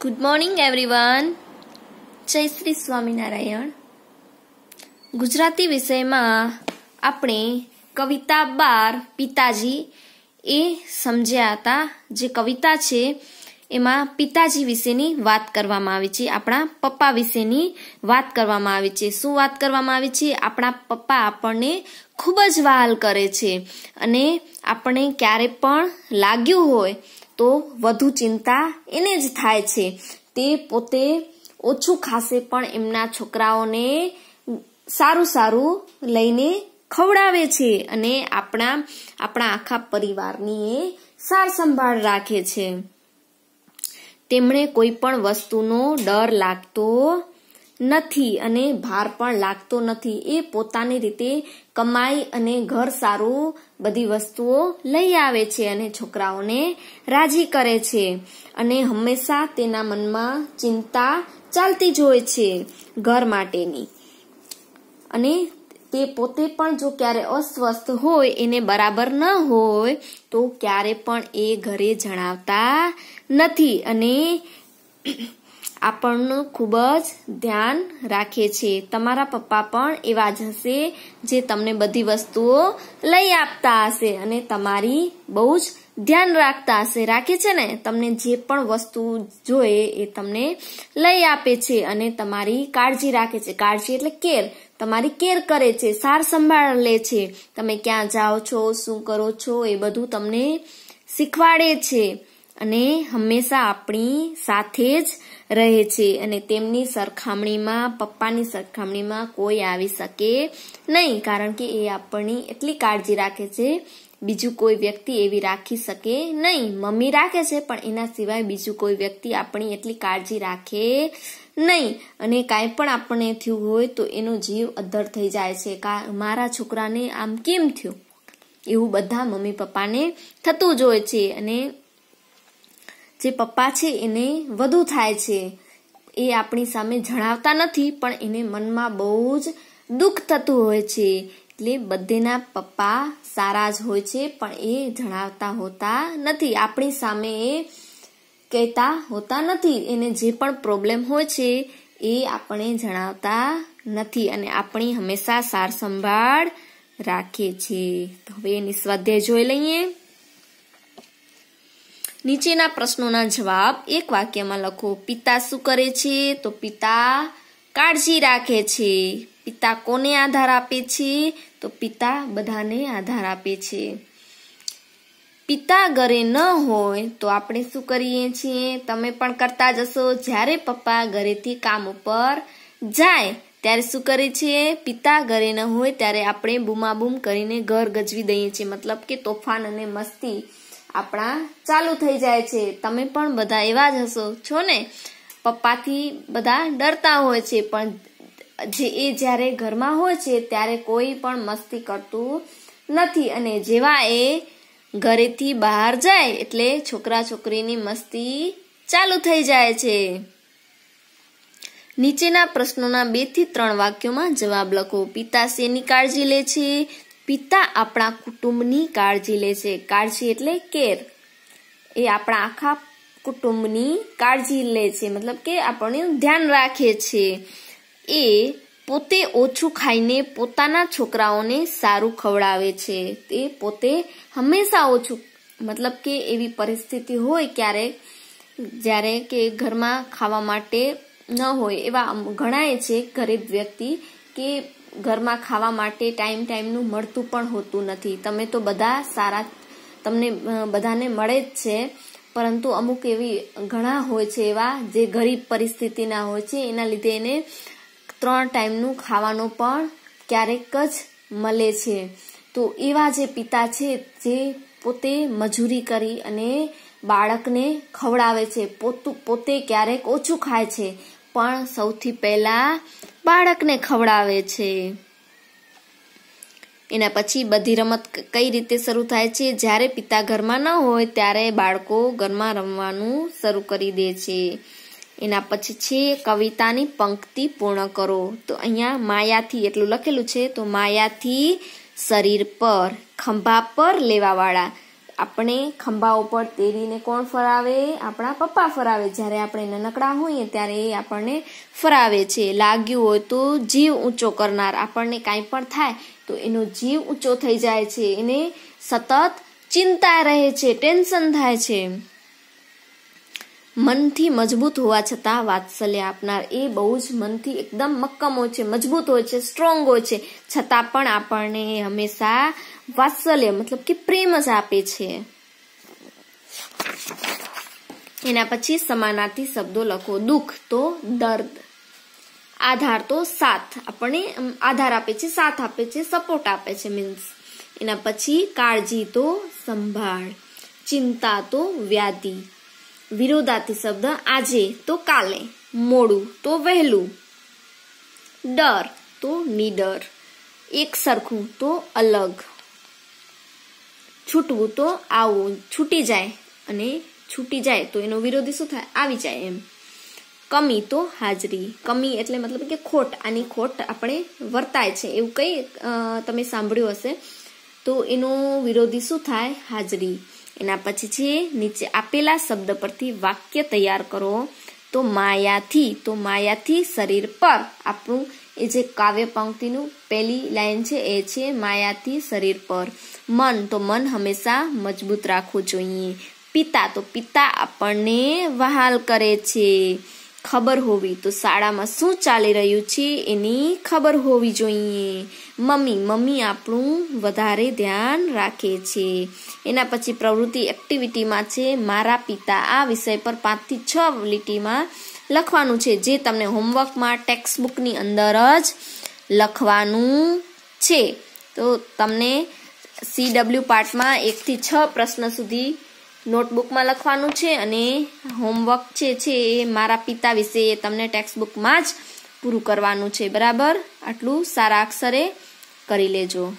Good morning everyone જય શ્રી સ્વામિનારાયણ. ગુજરાતી વિષયમાં આપણે કવિતા બાર પિતાજી એ સમજ્યા હતા. જે કવિતા છે, એમાં પિતાજી વિશેની વાત કરવામાં આવી છે, આપણા પપ્પા વિશેની વાત કરવામાં આવી છે. શું વાત કરવામાં આવી છે? આપણા પપ્પા આપણને ખૂબ જ વહાલ કરે છે અને આપણે ક્યારે પણ લાગ્યું હોય તો વધુ ચિંતા એને જ થાય છે. તે પોતે ઓછું ખાશે પણ એમના છોકરાઓને સારું સારું લઈને ખવડાવે છે અને આપણા આપણા આખા પરિવારની એ સાર સંભાળ રાખે છે. તેમણે કોઈ પણ વસ્તુનો ડર લાગતો નથી અને ભાર પણ લાગતો નથી. એ પોતાની રીતે કમાઈ અને ઘર સારું બધી વસ્તુઓ લઈ આવે છે અને છોકરાઓને રાજી કરે છે. અને હંમેશા તેના મનમાં ચિંતા ચાલતી જ હોય છે ઘર માટેની. અને તે પોતે પણ જો ક્યારે અસ્વસ્થ હોય, એને બરાબર ન હોય, તો ક્યારે પણ એ ઘરે જણાવતા નથી. અને આપણનું ખૂબ જ ધ્યાન રાખે છે. તમારા પપ્પા પણ એવા જ હશે જે તમને બધી વસ્તુઓ લઈ આપતા હશે અને તમારી બહુ જ ધ્યાન રાખતા હશે. રાખે છે ને? તમને જે પણ વસ્તુ જોઈએ એ તમને લઈ આપે છે અને તમારી કાળજી રાખે છે. કાળજી એટલે કેર. તમારી કેર કરે છે, સાર સંભાળ લે છે. તમે ક્યાં જાઓ છો, શું કરો છો એ બધું તમને શીખવાડે છે. અને હંમેશા આપણી સાથે જ રહે છે અને તેમની સરખામણીમાં, પપ્પાની સરખામણીમાં કોઈ આવી શકે નહીં, કારણ કે એ આપણી એટલી કાળજી રાખે છે. બીજું કોઈ વ્યક્તિ એવી રાખી શકે નહીં. મમ્મી રાખે છે, પણ એના સિવાય બીજું કોઈ વ્યક્તિ આપણી એટલી કાળજી રાખે નહીં. અને કાંઈ પણ આપણને થયું હોય તો એનો જીવ અદ્ધર થઈ જાય છે. મારા છોકરાને આમ કેમ થયું? એવું બધા મમ્મી પપ્પાને થતું જ હોય છે અને જે પપ્પા છે એને વધુ થાય છે. એ આપણી સામે જણાવતા નથી, પણ એને મનમાં બહુ જ દુઃખ થતું હોય છે. એટલે બધેના પપ્પા સારા જ હોય છે, પણ એ જણાવતા હોતા નથી. આપણી સામે એ કહેતા હોતા નથી. એને જે પણ પ્રોબ્લેમ હોય છે, એ આપણે જણાવતા નથી અને આપણી હંમેશા સાર સંભાળ રાખે છે. તો હવે એની સ્વાધ્યાય જોઈ લઈએ. નીચેના પ્રશ્નોના જવાબ એક વાક્યમાં લખો, પિતા શું કરે છે? તો પિતા કાળજી રાખે છે. પિતા કોને આધાર આપે છે? તો પિતા બધાને આધાર આપે છે. પિતા ઘરે ન હોય તો આપણે શું કરીએ છીએ? તમે પણ કરતા જશો જ્યારે પપ્પા ઘરેથી કામ ઉપર જાય, ત્યારે શું કરે છે? પિતા ઘરે ન હોય ત્યારે આપણે બૂમાબૂમ કરીને ઘર ગજવી દઈએ છીએ. મતલબ કે તોફાન અને મસ્તી આપણા ચાલુ થઈ જાય છે. તમે પણ બધા એવા જ હશો. છો ને? પપ્પાથી બધા ડરતા હોય છે, પણ જે એ જ્યારે ઘરમાં હોય છે, ત્યારે કોઈ પણ મસ્તી કરતું નથી. અને જેવા એ ઘરેથી બહાર જાય, એટલે છોકરા છોકરીની મસ્તી ચાલુ થઈ જાય છે. નીચેના પ્રશ્નોના બેથી ત્રણ વાક્યોમાં જવાબ લખો. પિતા શેની કાળજી લે છે? પિતા આપણા કુટુંબની કાળજી લે છે. કાળજી એટલે કેર. એ આપણા આખા કુટુંબની કાળજી લે છે. મતલબ કે આપણને ધ્યાન રાખે છે. એ પોતે ઓછું ખાઈને પોતાના છોકરાઓને સારું ખવડાવે છે. તે પોતે હંમેશા ઓછું, મતલબ કે એવી પરિસ્થિતિ હોય ક્યારેક જ્યારે કે ઘરમાં ખાવા માટે ન હોય એવા ઘણાય છે ગરીબ વ્યક્તિ કે ઘરમાં ખાવા માટે ટાઈમ ટાઈમનું મળતું પણ હોતું નથી. તમે તો બધા સારા, તમને બધાને મળે જ છે. પરંતુ અમુક એવી ઘણા હોય છે એવા જે ગરીબ પરિસ્થિતિના હોય છે, એના લીધે એને ત્રણ ટાઈમનું ખાવાનું પણ ક્યારેક જ મળે છે. તો એવા જે પિતા છે, જે પોતે મજૂરી કરી અને બાળકને ખવડાવે છે, પોતું, પોતે ક્યારેક ઓછું ખાય છે. પણ સૌથી પહેલા બાળકને ખવડાવે છે. એના પછી બધી રમત કઈ રીતે શરૂ થાય છે? જ્યારે પિતા ઘરમાં ન હોય ત્યારે બાળકો ઘરમાં રમવાનું શરૂ કરી દે છે. એના પછી છે, કવિતાની પંક્તિ પૂર્ણ કરો. તો અહીંયા માયાથી એટલું લખેલું છે, તો માયાથી શરીર પર, ખંભા પર લેવાવાળા. આપણે ખંભા ઉપર તેરીને કોણ ફરાવે? આપણા પપ્પા ફરાવે. જ્યારે આપણે નાનકડા હોઈએ ત્યારે એ આપણને ફરાવે છે. લાગ્યું હોય તો જીવ ઊંચો કરનાર આપણને કાંઈ પણ થાય તો એનો જીવ ઊંચો થઈ જાય છે. એને સતત ચિંતા રહે છે, ટેન્શન થાય છે. મનથી મજબૂત હોવા છતાં વાત્સલ્ય આપનાર એ બહુ જ મનથી એકદમ મક્કમ હોય છે, મજબૂત હોય છે સ્ટ્રોંગ હોય છે. છતાં પણ આપણને હંમેશા વાત્સલ્ય, મતલબ કે પ્રેમ જ આપે છે. એના પછી સમાનાર્થી શબ્દો લખો. દુઃખ તો દર્દ. આધાર તો સાથ. આપણને આધાર આપે છે, સાથ આપે છે સપોર્ટ આપે છે મીન્સ એના પછી કાળજી તો સંભાળ. ચિંતા તો વ્યાધિ. વિરોધાર્થી શબ્દ આજે તો કાલે, મોડું તો વહેલું, ડર તો નીડર, એક સરખું તો અલગ, છૂટવું તો આવું, છૂટી જાય અને છૂટી જાય તો એનો વિરોધી શું થાય? આવી જાય એમ. કમી તો હાજરી. કમી એટલે મતલબ કે ખોટ, આની ખોટ આપણે વર્તાય છે. એવું કઈ તમે સાંભળ્યું હશે. તો એનો વિરોધી શું થાય? હાજરી. એના પછી છે, નીચે આપેલા શબ્દ પરથી વાક્ય તૈયાર કરો. તો માયાથી તો માયાથી શરીર પર આપણું એ જે કાવ્ય પંક્તિનું પહેલી લાઈન છે, એ છે માયાથી શરીર પર. મન, તો મન હંમેશા મજબૂત રાખવું જોઈએ. પિતા, તો પિતા આપણને વહાલ કરે છે. ખબર હોવી તો શાળામાં શું ચાલી રહ્યું છે એની ખબર હોવી જોઈએ. મમ્મી મમ્મી આપણું વધારે ધ્યાન રાખે છે. એના પછી પ્રવૃત્તિ એક્ટિવિટીમાં છે. મારા પિતા આ વિષય પર પાંચથી છ લીટીમાં લખવાનું છે. જે તમને હોમવર્કમાં ટેક્સ્ટ બુકની અંદર જ લખવાનું છે. તો તમને સી ડબલ્યુ પાર્ટમાં એકથી છ પ્રશ્ન સુધી નોટબુકમાં લખવાનું છે અને હોમવર્ક છે છે એ મારા પિતા વિશે એ તમને ટેક્સ્ટબુકમાં જ પૂરું કરવાનું છે. બરાબર? આટલું સારા અક્ષરે કરી લેજો.